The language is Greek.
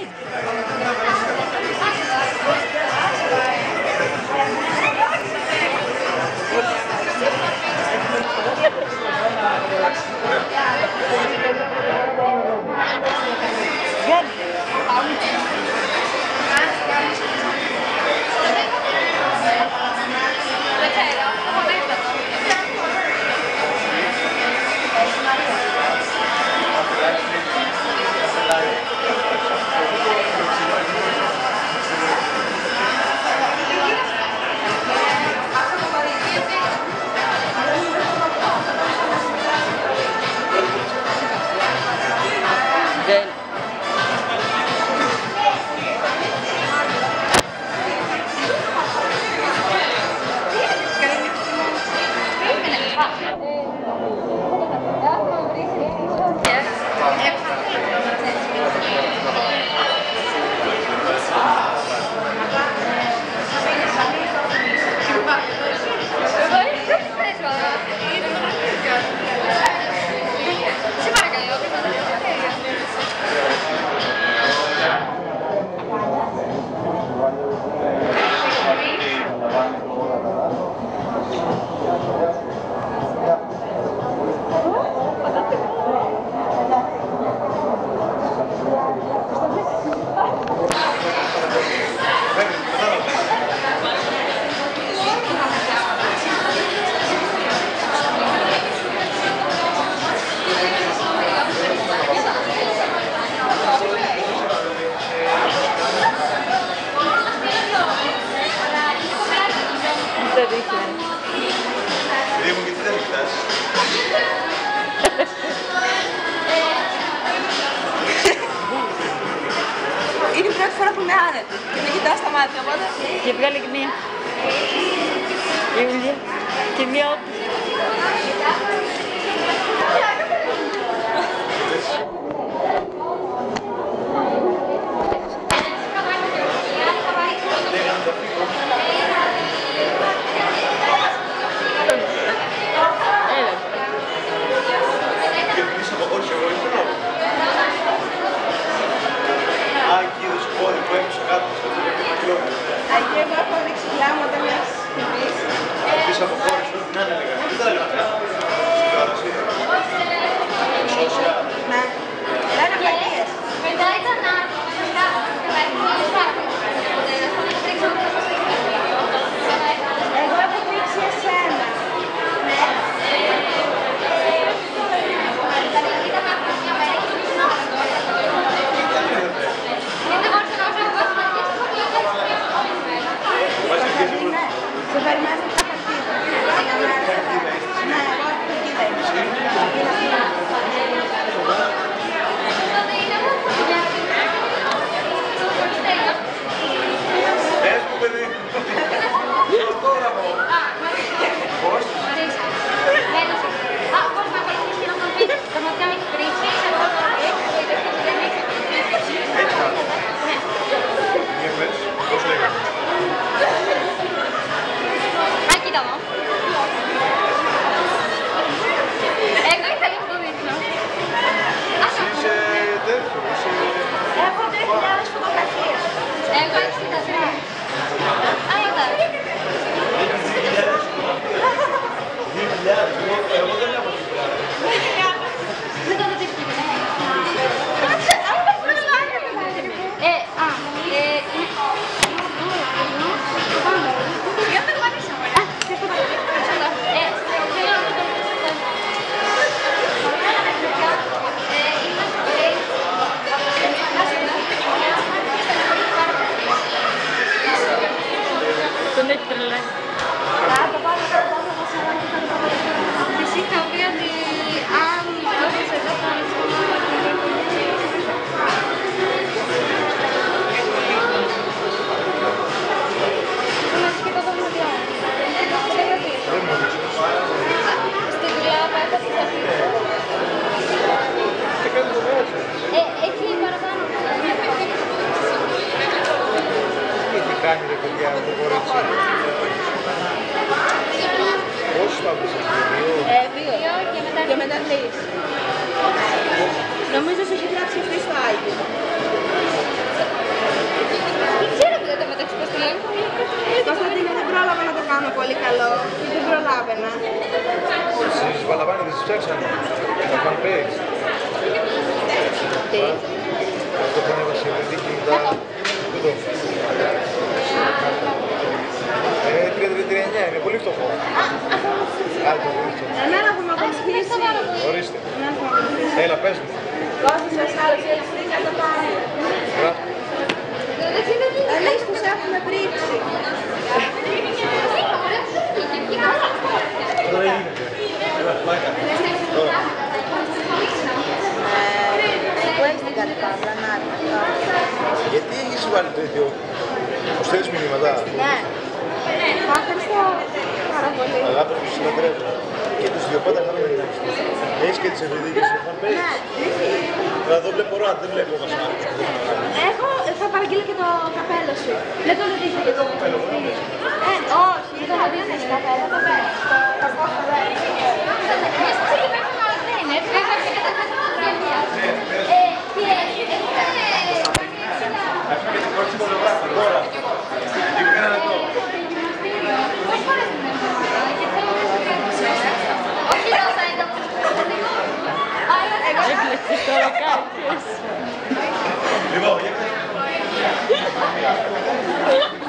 Hey! Είναι η πρώτη φορά που είμαι άνετη και με κοιτάω στα μάτια, οπότε... Και βγάλε και μία. Η Και μία όπλη. κάνει ρε παιδιά, το κορίτσι. Πόσους δύο. Ε, δύο. Και μετά, και μετά τρεις. Νομίζω ότι έχει γράψει αυτή στο Άγιο. Δεν ξέρω που δεν το μεταξύ πώς το δεν πρόλαβα να το κάνω πολύ καλό. Δεν προλάβαινα. Εσείς παλαβάνε, δεν σας ψάξανε. τι fanpage. Τι. Πες μου. Κόστος άλλος, έχεις δει να το πάρει. Γράφει. Εμείς τους έχουμε πρίξει. Τώρα γίνεται. Έλα, πλάκα. Τώρα. Πού έχεις την κάτι παύλα, να Γιατί έχεις βάλει το ίδιο. Μου στέλνεις μηνύματα; Ναι. Ευχαριστώ πάρα πολύ. Αγάπη μου, συναντρεύω. Και τους δύο πάντα χαρά με Έχεις και τις ευρυδίκες στο fanpage. Ναι. Αλλά εδώ βλέπω ράτ, δεν βλέπω βασάρους. Έχω, θα παραγγείλω και το καπέλο σου. Δεν το ρωτήσω για το καπέλο. Ε, όχι, δεν το ρωτήσω καπέλο. Το παίρνω. Το καπέλο δεν Τώρα. years.